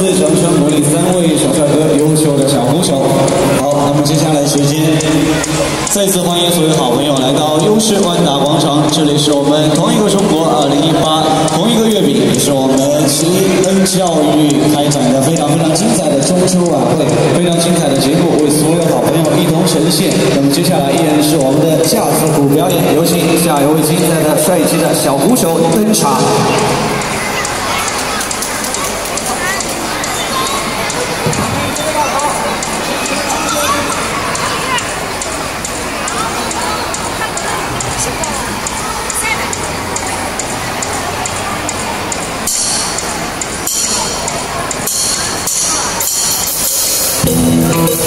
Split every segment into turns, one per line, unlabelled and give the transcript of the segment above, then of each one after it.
最掌声鼓励三位小帅哥，优秀的小鼓手。好，那么接下来时间，再次欢迎所有好朋友来到优势万达广场，这里是我们同一个中国二零一八，同一个月饼，也是我们奇恩教育开展的非常非常精彩的中秋晚会，非常精彩的节目为所有好朋友一同呈现。那么接下来依然是我们的架子鼓表演，有请下一位精彩的帅气的小鼓手登场。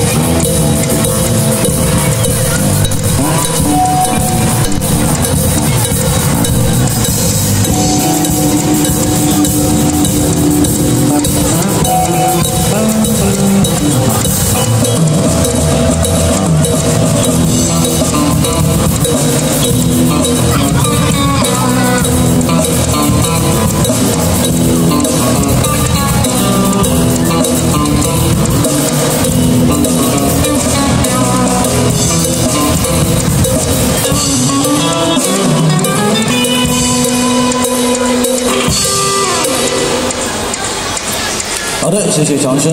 Thank you. 谢谢掌声。